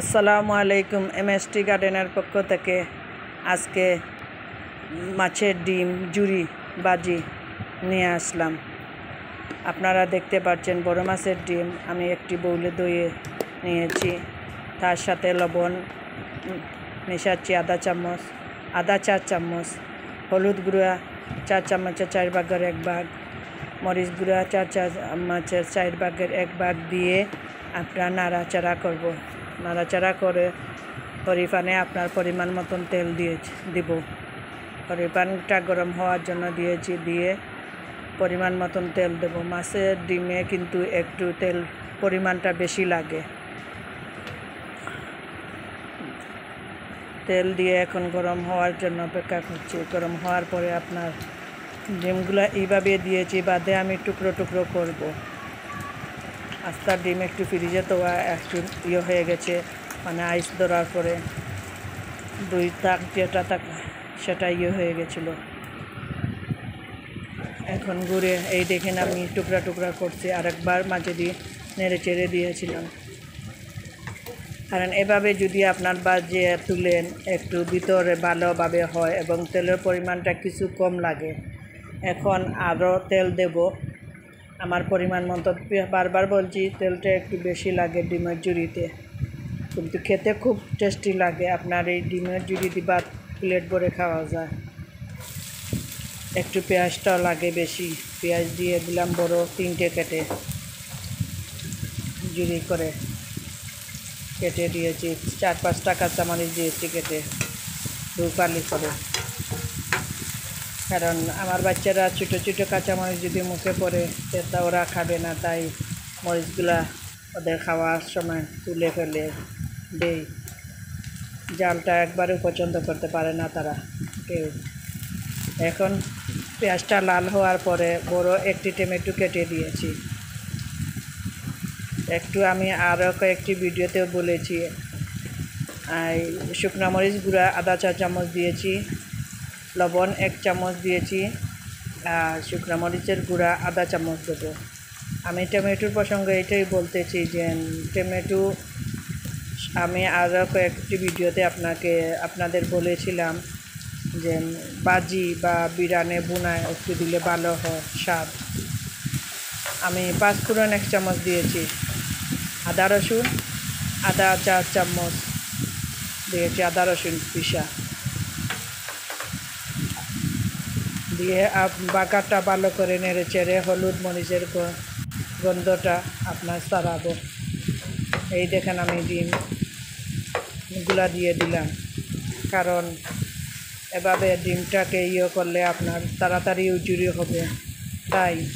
আসসালামু আলাইকুম এমএসটি গার্ডেনের পক্ষ থেকে আজকে মাছের ডিম, জুড়ি, বাজি নিয়ে আসলাম। আপনারা দেখতে পাচ্ছেন বড় মাছের ডিম, আমি একটি বউলে দইয়ে নিয়েছি। তার সাথে লবণ, মেশাচ্ছি আধা চামচ, আদা চার চামচ, হলুদ গুঁড়া চার চামচের চার ভাগের এক ভাগ, মরিচ গুঁড়া চার চার চামচের চার ভাগের এক ভাগ দিয়ে আপনার নাড়াচাড়া করব। নাড়াচাড়া করে পরিমাণে আপনার পরিমাণ মতন তেল দিয়ে দিব। পরিমাণটা গরম হওয়ার জন্য দিয়েছি, দিয়ে পরিমাণ মতন তেল দেব। মাছের ডিমে কিন্তু একটু তেল পরিমাণটা বেশি লাগে। তেল দিয়ে এখন গরম হওয়ার জন্য অপেক্ষা করছি। গরম হওয়ার পরে আপনার ডিমগুলো এইভাবে দিয়েছি, বাদে আমি টুকরো টুকরো করব। আস্তা ডিম একটু ফ্রিজে তো একটু ইয়ে হয়ে গেছে মানে আইস ধরার পরে দুই তাক যেটা তাক, সেটা ইয়ে হয়ে গেছিল। এখন ঘুরে এই দেখেন আমি টুকরা টুকরা করছি, আরেকবার মাঝে দিয়ে নেড়ে চেড়ে দিয়েছিলাম। কারণ এভাবে যদি আপনার বাজে তুলেন, একটু ভিতরে ভালোভাবে হয় এবং তেলের পরিমাণটা কিছু কম লাগে। এখন আরও তেল দেব। আমার পরিমাণ মতো বারবার বলছি, তেলটা একটু বেশি লাগে ডিমের জুড়িতে কিন্তু খেতে খুব টেস্টি লাগে, আপনার এই ডিমের জুড়ি দিবা প্লেট ভরে খাওয়া যায়। একটু পেঁয়াজটাও লাগে বেশি, পেঁয়াজ দিয়ে দিলাম বড় তিনটে কেটে। জুড়ি করে কেটে দিয়েছি, চার পাঁচটা কাঁচামরিচ দিয়েছি কেটে। রুপালি করে। কারণ আমার বাচ্চারা ছোটো ছোটো কাঁচামরিচ যদি মুখে পড়ে, সেটা ওরা খাবে না, তাই মরিচগুলা ওদের খাওয়ার সময় তুলে ফেলে দেই। জালটা একবারেও পছন্দ করতে পারে না তারা, কেউ। এখন পেঁয়াজটা লাল হওয়ার পরে বড় একটি টমেটো কেটে দিয়েছি। একটু আমি আরও কয়েকটি ভিডিওতেও বলেছি। এই শুকনো মরিচ গুঁড়া আধা চা চামচ দিয়েছি। লবণ এক চামচ দিয়েছি, আর শুকনো মরিচের গুঁড়া আধা চামচ দেবো। আমি টমেটোর প্রসঙ্গে এটাই বলতেছি যে, টমেটো, আমি আরও কয়েকটি ভিডিওতে আপনাকে, আপনাদের বলেছিলাম যে বাজি বা বিরানে বুনায় একটু দিলে ভালো হয়, স্বাদ। আমি পাঁচ ফোড়ন এক চামচ দিয়েছি, আদা রসুন আদা চার চামচ দিয়েছি, আদা রসুন পিসা। দিয়ে বাগারটা ভালো করে নেড়ে চেড়ে হলুদ মরিচের গন্ধটা আপনার সারাবো। এই দেখেন আমি ডিমগুলা দিয়ে দিলাম। কারণ এভাবে ডিমটাকে ইয়ে করলে আপনার তাড়াতাড়ি উজুরি হবে। তাই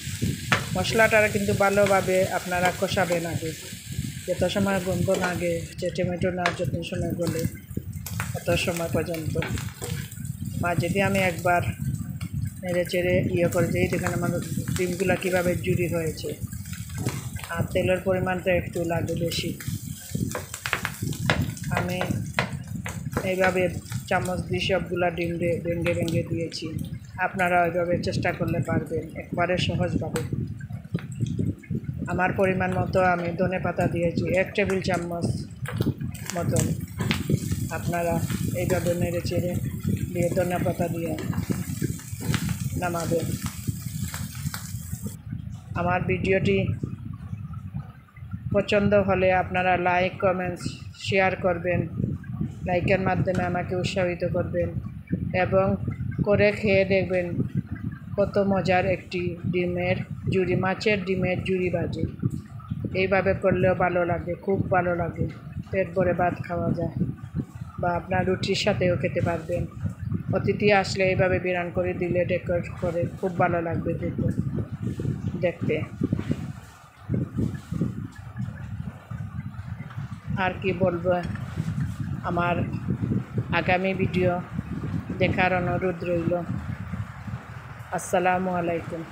মশলাটা কিন্তু ভালোভাবে আপনারা কষাবেন আগে। যত সময় গন্ধ না আগে, যে টমেটো না যত সময় গলে, তত সময় পর্যন্ত। বা যদি আমি একবার নেড়ে চেড়ে ইয়ে করে দিই দেখেন আমার ডিমগুলো কীভাবে জুড়ি হয়েছে। আর তেলের পরিমাণটা একটু লাগে বেশি। আমি এইভাবে চামচ দিয়ে সবগুলা ডিম ভেঙে ভেঙে দিয়েছি। আপনারা ওইভাবে চেষ্টা করলে পারবেন, একবারে সহজভাবে। আমার পরিমাণ মতো আমি ধনে পাতা দিয়েছি, এক টেবিল চামচ মতন। আপনারা এইভাবে নেড়ে চেড়ে দিয়ে ধনে পাতা দিয়ে নামাবেন আমার ভিডিওটি পছন্দ হলে আপনারা লাইক কমেন্টস শেয়ার করবেন। লাইকের মাধ্যমে আমাকে উৎসাহিত করবেন এবং করে খেয়ে দেখবেন কত মজার একটি ডিমের জুড়ি মাছের ডিমের জুড়ি বাজে এইভাবে করলেও ভালো লাগে, খুব ভালো লাগে। পেট ভরে ভাত খাওয়া যায় বা আপনার রুটির সাথেও খেতে পারবেন। অতিথি আসলে এইভাবে বিরান করে দিলে ডেকোরেট করে, খুব ভালো লাগবে দেখতে দেখতে। আর কি বলব, আমার আগামী ভিডিও দেখার অনুরোধ রইল। আসসালামু আলাইকুম।